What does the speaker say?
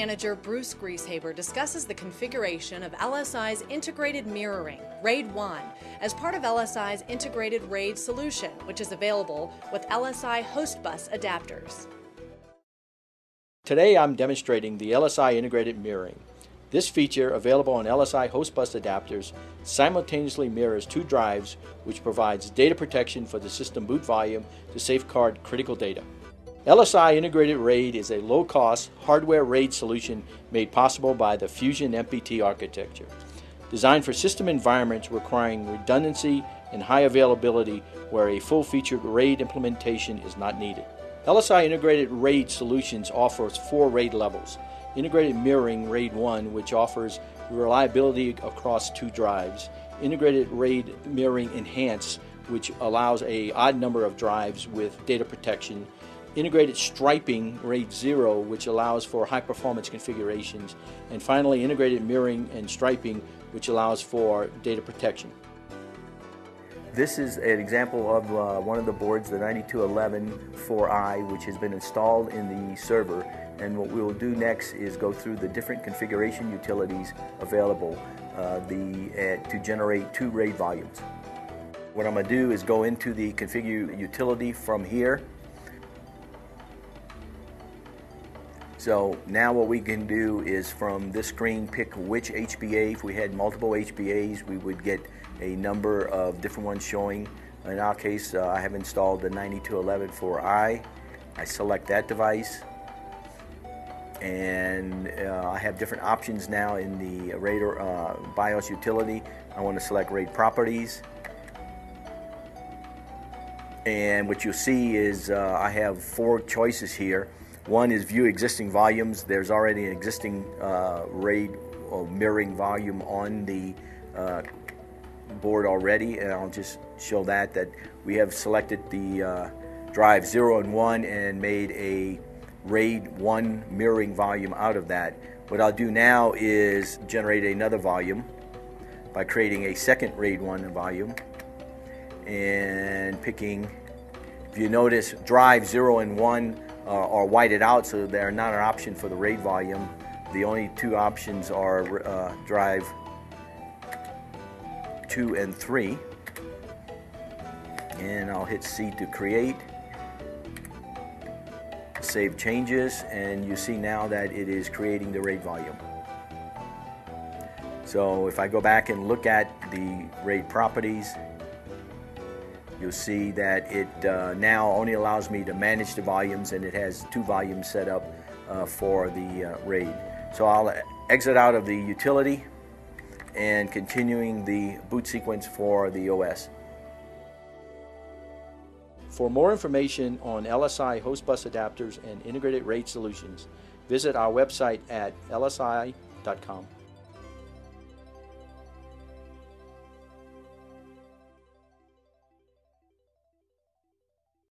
Manager Bruce Grieshaber discusses the configuration of LSI's integrated mirroring, RAID 1, as part of LSI's integrated RAID solution, which is available with LSI host bus adapters. Today I'm demonstrating the LSI integrated mirroring. This feature, available on LSI host bus adapters, simultaneously mirrors two drives which provides data protection for the system boot volume to safeguard critical data. LSI Integrated RAID is a low-cost hardware RAID solution made possible by the Fusion MPT architecture. Designed for system environments requiring redundancy and high availability where a full-featured RAID implementation is not needed. LSI Integrated RAID Solutions offers four RAID levels. Integrated Mirroring RAID 1, which offers reliability across two drives. Integrated RAID Mirroring Enhanced, which allows a odd number of drives with data protection. Integrated Striping RAID 0, which allows for high performance configurations. And finally, Integrated Mirroring and Striping, which allows for data protection. This is an example of uh, one of the boards, the 9211-4i, which has been installed in the server. And what we will do next is go through the different configuration utilities available uh, the, uh, to generate two RAID volumes. What I'm going to do is go into the configure utility from here. So now what we can do is from this screen pick which HBA. If we had multiple HBAs, we would get a number of different ones showing. In our case, uh, I have installed the 9211 4i. I select that device and uh, I have different options now in the RAID uh, BIOS utility. I want to select RAID properties and what you'll see is uh, I have four choices here. One is view existing volumes. There's already an existing uh, RAID or mirroring volume on the uh, board already and I'll just show that that we have selected the uh, drive 0 and 1 and made a RAID 1 mirroring volume out of that. What I'll do now is generate another volume by creating a second RAID 1 volume and picking, if you notice, drive 0 and 1 are whited out so they're not an option for the RAID volume. The only two options are uh, drive 2 and 3 and I'll hit C to create save changes. And you see now that it is creating the RAID volume. So if I go back and look at the RAID properties you'll see that it uh, now only allows me to manage the volumes and it has two volumes set up uh, for the uh, RAID so I'll exit out of the utility and continuing the boot sequence for the OS. For more information on LSI host bus adapters and integrated RAID solutions, visit our website at lsi.com.